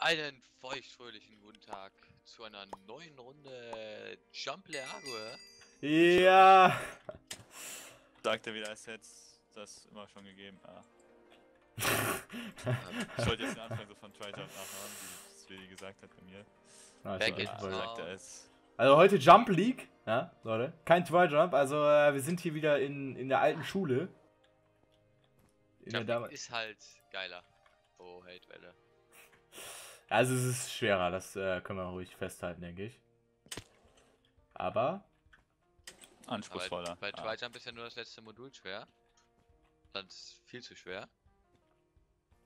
Einen feuchtfröhlichen guten Tag zu einer neuen Runde Jump League. Ja. Sagt er wieder, als hätte das immer schon gegeben. Ah. ich wollte jetzt den Anfang so von Try Jump nachmachen, wie es Willi gesagt hat bei mir. Ah, Back ist in doch echt Aber voll. town. sagt er es. Also heute Jump League, ja, Leute. Kein Try-Jump, also äh, wir sind hier wieder in, in der alten Schule. In der Jump Dame ist halt geiler. Oh, Hatewelle. Also es ist schwerer, das äh, können wir ruhig festhalten, denke ich. Aber, Anspruchsvoller. Bei Ah. Try Jump ist ja nur das letzte Modul schwer. Das ist viel zu schwer.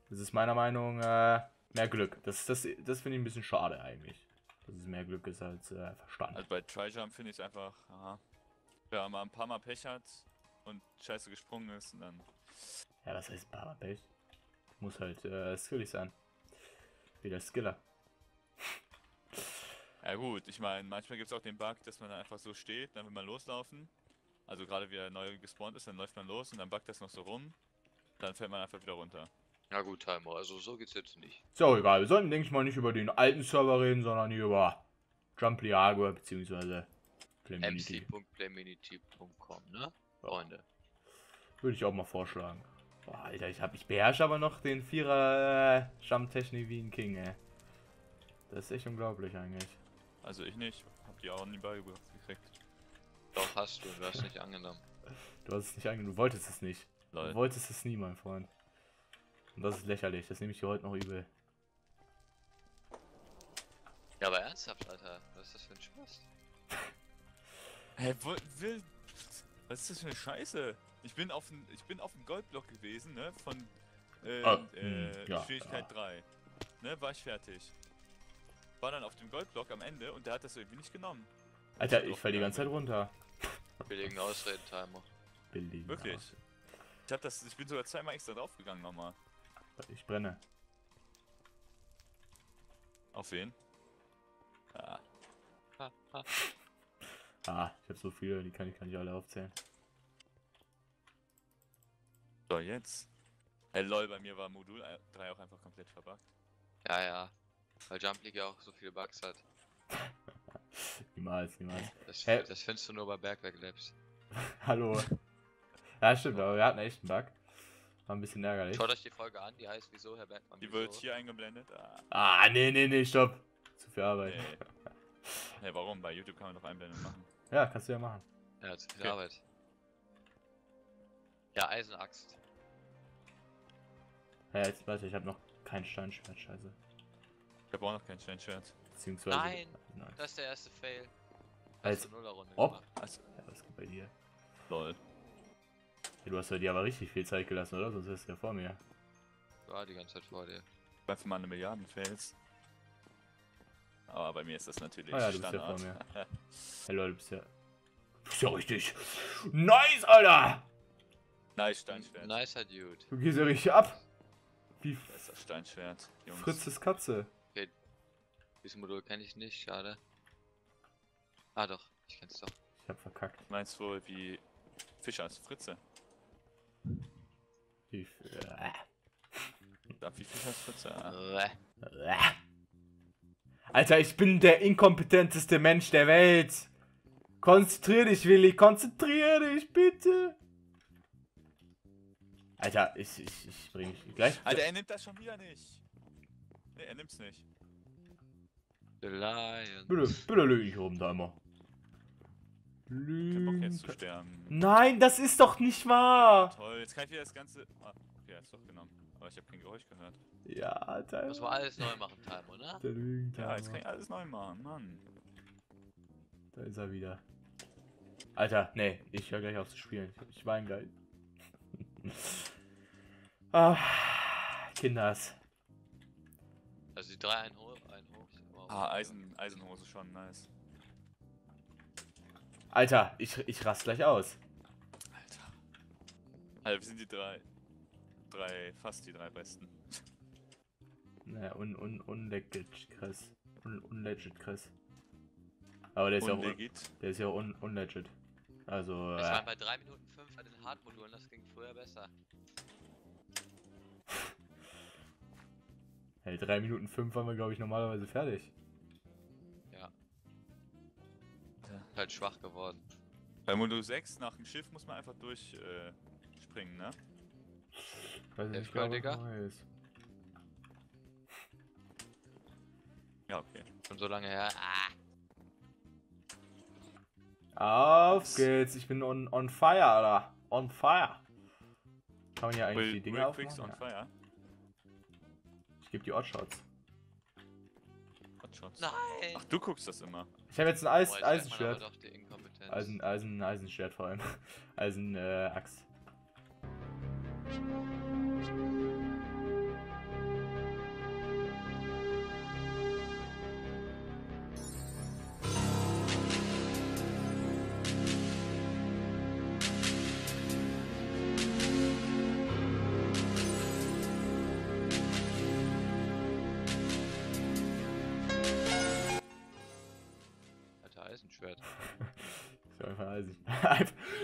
das ist meiner Meinung äh, mehr Glück. Das, das, das finde ich ein bisschen schade eigentlich. Dass es mehr Glück ist als äh, Verstand. Also bei Try Jump finde ich es einfach, aha. Wenn man mal ein paar Mal Pech hat und scheiße gesprungen ist und dann. Ja, was heißt Barberpech? Muss halt äh, skillig sein. Wie der Skiller. Ja gut, ich meine, manchmal gibt es auch den Bug, dass man einfach so steht, dann will man loslaufen. Also gerade wie er neu gespawnt ist, dann läuft man los und dann buggt das noch so rum. Dann fällt man einfach wieder runter. Na gut, Timer, also so geht's jetzt nicht. Ist auch egal. Wir sollten, denke ich mal, nicht über den alten Server reden, sondern hier über Jump Liago bzw. Playminity. mc.playminity.com, ne? Freunde. Würde ich auch mal vorschlagen. Boah, Alter, ich, hab, ich beherrsche aber noch den Vierer äh, Jump-Technik wie ein King, ey. Das ist echt unglaublich eigentlich. Also ich nicht, hab die auch nie beigebracht gekriegt. Doch, hast du, du hast nicht angenommen. Du hast es nicht angenommen, du wolltest es nicht. Du Lol. wolltest es nie, mein Freund. Und das ist lächerlich, das nehme ich dir heute noch übel. Ja, aber ernsthaft, Alter, was ist das für ein Spaß? Hä, wo, will, was ist das für eine Scheiße? Ich bin auf dem, ich bin auf dem Goldblock gewesen, ne, von äh, Ah, äh, hm, ja, Schwierigkeit ja. 3. Ne, war ich fertig. War dann auf dem Goldblock am Ende und der hat das irgendwie nicht genommen. Alter, ich doch fall die ganze Zeit runter. Billigen Ausreden, Timer. Billigen Wirklich? Arsch. Ich hab das, ich bin sogar zweimal extra draufgegangen nochmal. Ich brenne. Auf wen? Ah, Ha, ha. Ah, ich habe so viele, die kann ich gar nicht alle aufzählen. So jetzt. Hey lol, bei mir war Modul 3 auch einfach komplett verbuggt. Ja, ja. Weil Jump League ja auch so viele Bugs hat. Niemals, niemals. Das, Hä? das findest du nur bei Bergwerk Labs. Hallo. Ja, stimmt, aber wir hatten echt einen Bug. War ein bisschen ärgerlich. Schaut euch die Folge an, die heißt Wieso, Herr Bergmann? Die wieso? wird hier eingeblendet. Ah, Ah, nee, nee, nee, stopp. Zu viel Arbeit. nee. hey, warum? Bei YouTube kann man doch Einblendung machen. Ja, kannst du ja machen. Ja, zu viel Okay. Arbeit. Ja, Eisenaxt. Ja, jetzt warte, ich habe noch kein Steinschwert, scheiße. Ich hab auch noch kein Steinschwert. Beziehungsweise. Nein. Nein. Das ist der erste Fail. Als ob? Also, Ja, was geht bei dir? lol. Ja, du hast ja dir aber richtig viel Zeit gelassen, oder? Sonst du ja vor mir. War die ganze Zeit vor dir. Einfach mal eine Milliarden Fails. Aber bei mir ist das natürlich Ah ja, du bist ja Standard. vor Hey Leute, du bist ja. Du bist ja richtig. Nice, Alter! Nice, Steinschwert. Nicer Dude. Du gehst ja richtig ab. Wie das Steinschwert, Jungs. Fritzes Katze. Dieses Modul kenne ich nicht, schade. Ah doch, ich kenn's doch. Ich hab verkackt. Du meinst wohl wie Fischers Fritze. Wie. Äh. Darf wie Fischers Fritze? Ah. Bäh. Äh. Alter, ich bin der inkompetenteste Mensch der Welt. Konzentrier dich, Willi. Konzentrier dich, bitte. Alter, ich, ich, ich bring mich gleich. Alter, er nimmt das schon wieder nicht. Nee, er nimmt's nicht. The Lion. Bitte, bitte lüg nicht rum, da immer. Kein Bock jetzt zu sterben. Nein, das ist doch nicht wahr. Toll, jetzt kann ich wieder das ganze. Ah, okay, er ist doch genommen. Aber ich habe kein Geräusch gehört. Ja, Alter. Muss man alles neu machen, Time, oder? Der Lügen, Ja, jetzt kann ich alles neu machen, Mann. Da ist er wieder. Alter, nee, ich höre gleich auf zu spielen. Ich, ich weine gleich. ah, Kinders. Also die drei ein hoch, ein hoch. Wow. Ah, Eisen, Eisenhose schon, nice. Alter, ich, ich rast gleich aus. Alter. Alter, wir sind die drei. Drei, fast die drei besten. Naja, un, un, unlegit, Chris. Un, unlegit, Chris. Aber der ist ja auch, un, Unlegit. der ist ja auch un, unlegit. Also, Es äh, waren bei 3 Minuten 5 bei den Hard-Modulen, das ging früher besser. Hey, 3 Minuten 5 waren wir, glaube ich, normalerweise fertig. Halt schwach geworden. Bei Modul 6 nach dem Schiff muss man einfach durchspringen, äh, springen, ne? Ich weiß Der nicht was Digga? neu ist. Ja, okay. Schon so lange her. Ah, Auf geht's, ich bin on, on fire, Alter. On fire. Kann man ja eigentlich die Dinge Quicks on aufmachen? Ja. fire. Ich gebe die Oddshots. Hotshots. nein! Ach, du guckst das immer. Ich habe jetzt ein Eis, Boah, Eisenschwert. Eisen, Eisen, Eisenschwert vor allem. Eisen, äh, Axt.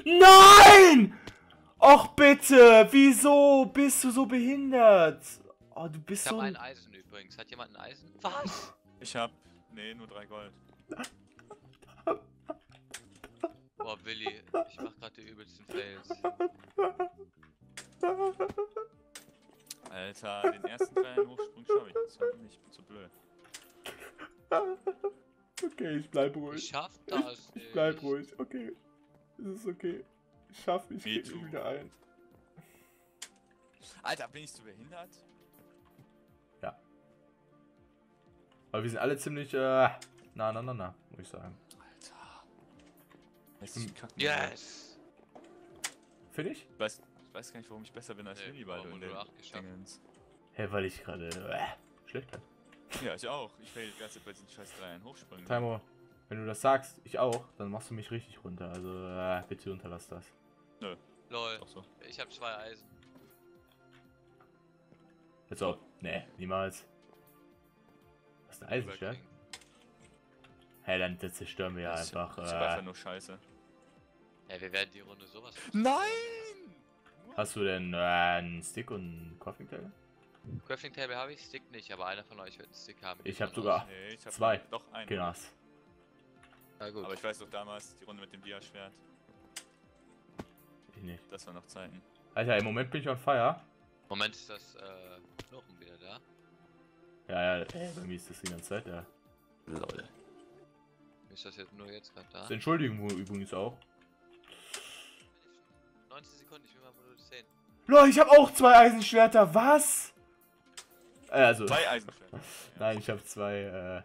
Nein! Och bitte! Wieso bist du so behindert? Oh, du bist Ich so. habe ein Eisen übrigens. Hat jemand ein Eisen? Was? Ich hab. Nee, nur drei Gold. Boah, Willi, ich mach gerade die übelsten Fails. Alter, den ersten kleinen Hochsprung schaffe ich. Das war nicht, ich bin zu blöd. Okay, ich bleib Ich ruhig. schaff das Ich bleib nicht. ruhig, okay. Es ist okay. Ich schaff, ich Me geh too. wieder ein. Alter, bin ich zu behindert? Aber wir sind alle ziemlich, äh, na, na, na, na, muss ich sagen. Alter. Richtig Hm. kacken. Yes! Finde ich? Ich weiß, ich weiß gar nicht, warum ich besser bin als Nee, Willi bei den Modul 8 geschafft? Dingens. Hä, weil ich gerade, äh, schlecht bin. Ja, ich auch. Ich fail die ganze Zeit bei diesen scheiß dreien Hochsprüngen. Timo, wenn du das sagst, ich auch, dann machst du mich richtig runter. Also, äh, bitte unterlass das. Lol, Auch so. ich hab zwei Eisen. Jetzt auch. Nee, niemals. Was ist ein Eisenschwert? Hä, dann zerstören wir ja einfach. Das ist aber einfach Äh, nur scheiße. Ja, wir werden die Runde sowas. Nein! hast du denn äh, einen Stick und einen Crafting Table? Crafting Table habe ich, Stick nicht, aber einer von euch wird einen Stick haben. Ich Geht hab davon sogar-. Nee, ich hab Zwei. Doch, einen. Genas. Na gut. Aber ich weiß doch damals, die Runde mit dem Dia-Schwert. Ich nicht. Das war noch Zeiten. Alter, im Moment bin ich on fire. Moment ist das äh, Knochen wieder da. Ja, ja, bei mir ist das die ganze Zeit da. Lol. Ist das jetzt nur jetzt gerade da? Das Entschuldigung übrigens auch. 90 Sekunden, ich will mal Modul 10. Lol, ich habe auch zwei Eisenschwerter, was? Äh, also, Zwei Eisenschwerter. Ja. nein, ich habe zwei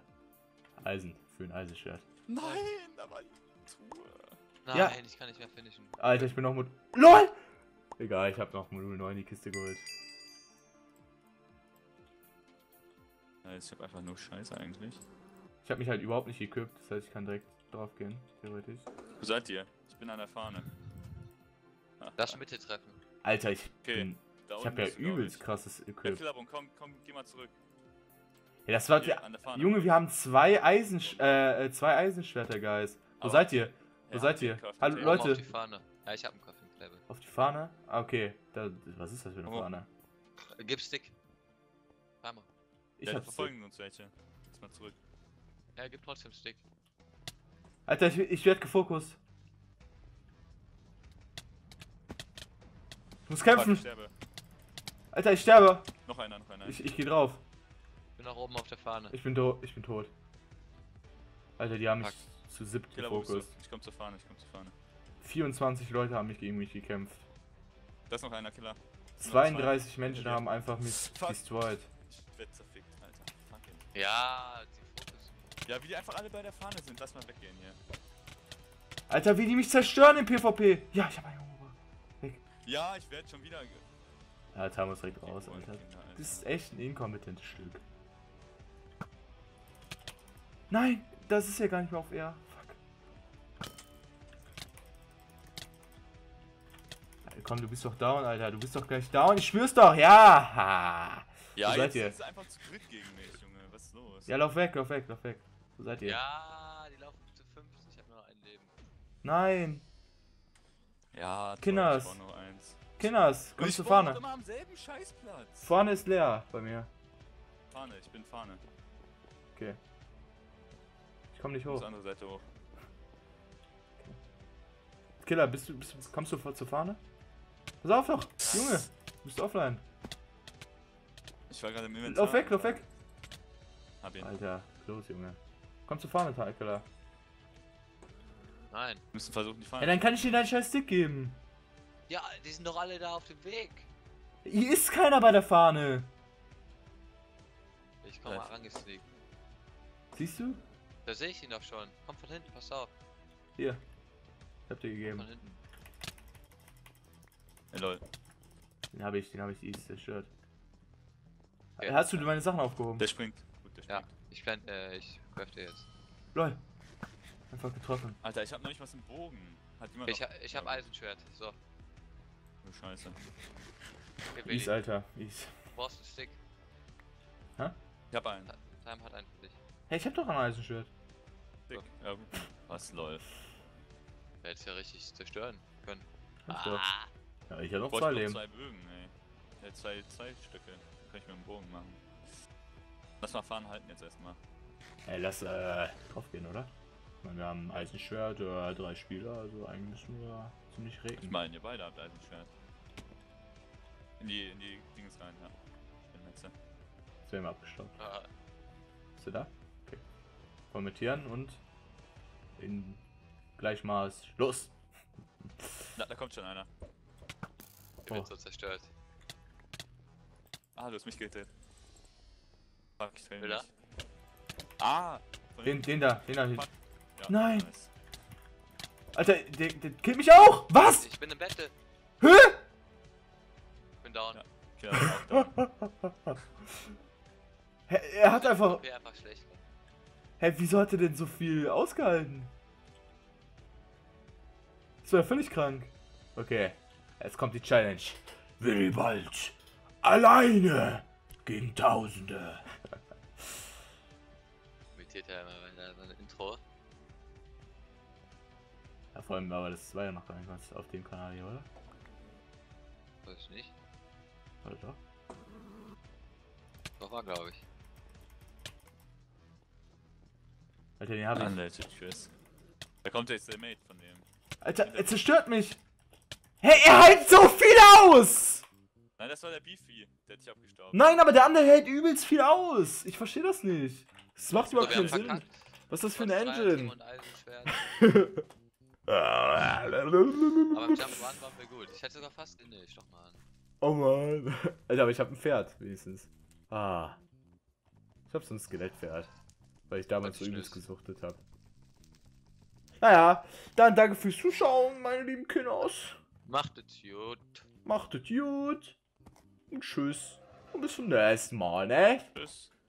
äh, Eisen für ein Eisenschwert. Nein, da war die Truhe. Nein, Ja. ich kann nicht mehr finishen. Alter, ich bin noch mit. LOL! Egal, ich habe noch Modul 9 in die Kiste geholt. Ich hab einfach nur Scheiße eigentlich. Ich habe mich halt überhaupt nicht equipped, das heißt, ich kann direkt drauf gehen, theoretisch. Wo seid ihr? Ich bin an der Fahne. Lass Mitte treffen. Alter, ich Okay, bin. Da Ich habe ja übelst krasses Ja, Equip. Killabon, komm, komm, geh mal zurück. Ja, das war. Hier. Junge, wir haben zwei Eisen, äh, äh, zwei Eisenschwerter, Guys. Wo seid ihr? Wo Ja, seid ihr? Hallo, Leute. Auf die Fahne. Ja, ich hab einen Crafting Table. Auf die Fahne? Ah, okay. Da, was ist das für eine Wo? Fahne? Gib Stick. Warte mal. Ich ja, verfolgen uns welche. Jetzt mal zurück. Ja, gib trotzdem Stick. Alter, ich, ich werde gefokust. Ich muss kämpfen. ich sterbe. Alter, ich sterbe. Noch einer, noch einer. Ich, ich gehe drauf. Bin nach oben auf der Fahne. Ich bin tot. Ich bin tot. Alter, die haben mich Fuck. zu siebt gefokust. Ich komm zur Fahne, ich komm zur Fahne. 24 Leute haben mich gegen mich gekämpft. Da ist noch einer, Killer. 32 zwei. Menschen Ja. haben einfach mich Fuck. destroyed. Ich werd zerfickt, Alter. Fuck him. Ja, die Fotos. Ja, wie die einfach alle bei der Fahne sind. Lass mal weggehen hier. Alter, wie die mich zerstören im PvP. Ja, ich habe einen umgebracht. Ja, ich werd schon wieder. ge- Ja, Tamus direkt raus, Alter. Das ist echt ein inkompetentes Stück. Nein, das ist ja gar nicht mehr auf R. Fuck. Alter, komm, du bist doch down, Alter. Du bist doch gleich down. Ich schwör's doch. Ja. Ja, Wo seid jetzt ihr? ist einfach zu dritt gegen mich, Junge. Was ist los? Ja, lauf weg, lauf weg, lauf weg. Wo seid ihr? Ja, die laufen zu 50. Ich hab nur noch ein Leben. Nein. Ja, Kinders. ich nur eins. Kinders, Und komm ich zur spawn Fahne. immer am selben Scheißplatz. Vorne ist leer bei mir. Fahne, ich bin Fahne. Okay. Ich komm nicht hoch. andere Seite hoch. Killer, bist du, bist du, kommst du vor- zur Fahne? Pass auf doch, Junge, du bist offline. Ich war gerade im Inventar. Lauf weg, lauf weg. Hab ihn. Alter, los, Junge. Komm zur Fahne, Killer. Nein. Wir müssen versuchen, die Fahne. Ja, dann kann ich dir deinen scheiß Stick geben. Ja, die sind doch alle da auf dem Weg. Hier ist keiner bei der Fahne. Ich komm mal Gleich. rangesneakt. Siehst du? Da sehe ich ihn doch schon. Komm von hinten, pass auf. Hier. Ich hab dir gegeben. Von hinten. Ja, lol. Den habe ich, den habe ich easy zerstört. Okay. Hast du meine Sachen aufgehoben? Der springt. Gut, der Ja, springt. ich plan, äh, ich crafte jetzt. Lol. Einfach getroffen. Alter, ich hab noch nicht was im Bogen. Hat jemand Ich, ha- ich hab Ja, Eisenschwert. So, Oh, Scheiße. Ease, Alter. Ease. du brauchst einen Stick. Ich hab einen. Time hat einen für dich. Hey, ich hab doch ein Eisenschwert. Dick. Ja, gut. Was, lol. Der hätte ja richtig zerstören können. Ah, Ja, ich hab noch zwei ich Leben. zwei Bögen, ey. Ja, zwei, zwei Stücke. Kann ich mit dem Bogen machen. Lass mal fahren halten jetzt erstmal. Ey, lass äh, drauf gehen, oder? Ich meine, wir haben ein Eisenschwert, äh, drei Spieler, also eigentlich müssen wir ziemlich Ich reden. meine, ihr beide habt Eisenschwert. In die, in die Dings rein, ja. In Netze. Jetzt werden wir abgestaubt. ah, Bist du da? Okay. Formatieren und in Gleichmaß los. Da, da kommt schon einer. ich bin Oh. so zerstört. Ah, du hast mich gehittet. Fuck, ich Will er? nicht. Ah! Den, den da, den da. Fuck. Ja, Nein. nice. Alter, der, der killt mich auch! Was? Ich bin im Bette. Hä? Ich bin down. Ja. Okay, da. Hä, er hat einfach. Einfach schlecht. Hä, wieso hat er denn so viel ausgehalten? Das war ja völlig krank. Okay, jetzt kommt die Challenge. Willibald, alleine gegen Tausende. Imitiert er immer so ein Intro. Ja, vor allem, aber das war ja noch gar nicht was auf dem Kanal hier, oder? Weiß ich nicht. Oder doch? Doch war, glaube ich. Alter, den hab ich. Unlegit Chris. Da kommt jetzt der Mate von dem. Alter, er zerstört mich. Hey, er hält so viel aus! Nein, das war der Beefy. Der hat dich abgestaubt. Nein, aber der andere hält übelst viel aus. Ich verstehe das nicht. Das macht So, überhaupt keinen Sinn. verkackt. Was ist das für Dreierteam Engine? Aber im oh Jump Run waren wir gut. Ich hätte sogar fast inne. Ich doch mal an. Oh man. Alter, aber ich habe ein Pferd, wenigstens. Ah. Ich hab so ein Skelettpferd. Weil ich damals so übelst gesuchtet habe. Naja, dann danke fürs Zuschauen, meine lieben Kinders. Macht es gut. Macht es gut. Und tschüss. Und bis zum nächsten Mal, ne? Tschüss.